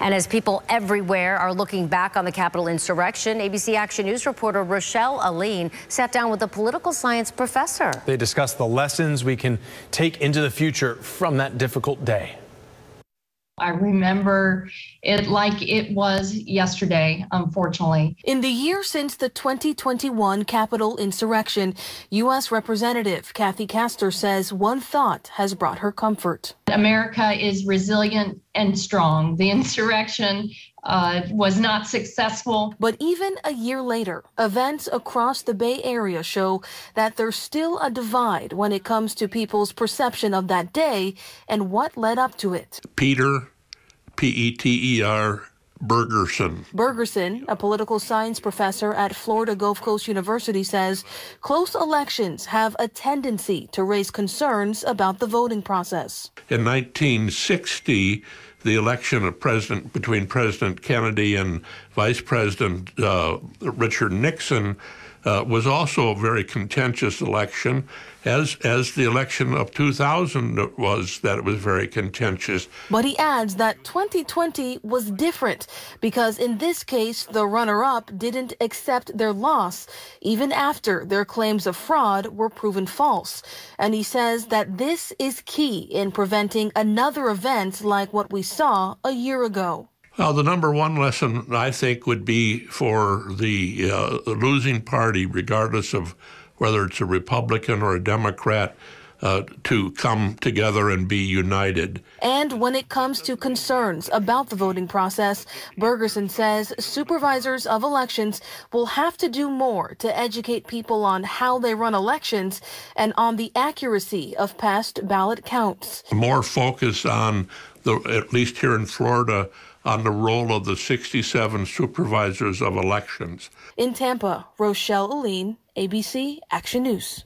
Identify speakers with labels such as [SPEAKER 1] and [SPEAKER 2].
[SPEAKER 1] And as people everywhere are looking back on the Capitol insurrection, ABC Action News reporter Rochelle Alleyne sat down with a political science professor.
[SPEAKER 2] They discussed the lessons we can take into the future from that difficult day.
[SPEAKER 3] I remember it like it was yesterday, unfortunately.
[SPEAKER 4] In the year since the 2021 Capitol insurrection, U.S. Representative Kathy Castor says one thought has brought her comfort.
[SPEAKER 3] America is resilient and strong. The insurrection uh, was not successful.
[SPEAKER 4] But even a year later, events across the Bay Area show that there's still a divide when it comes to people's perception of that day and what led up to it.
[SPEAKER 5] Peter, P E T E R, Bergerson.
[SPEAKER 4] Bergerson, a political science professor at Florida Gulf Coast University, says close elections have a tendency to raise concerns about the voting process.
[SPEAKER 5] In 1960, the election of president between President Kennedy and Vice President uh, Richard Nixon uh, was also a very contentious election, as as the election of 2000 was. That it was very contentious.
[SPEAKER 4] But he adds that 2020 was different because in this case, the runner-up didn't accept their loss even after their claims of fraud were proven false. And he says that this is key in preventing another event like what we saw a year ago.
[SPEAKER 5] Well, the number one lesson I think would be for the, uh, losing party, regardless of whether it's a Republican or a Democrat, uh, to come together and be united.
[SPEAKER 4] And when it comes to concerns about the voting process, Bergerson says supervisors of elections will have to do more to educate people on how they run elections and on the accuracy of past ballot counts.
[SPEAKER 5] More focus on the, at least here in Florida, on the role of the 67 supervisors of elections.
[SPEAKER 4] In Tampa, Rochelle Alleyne, ABC Action News.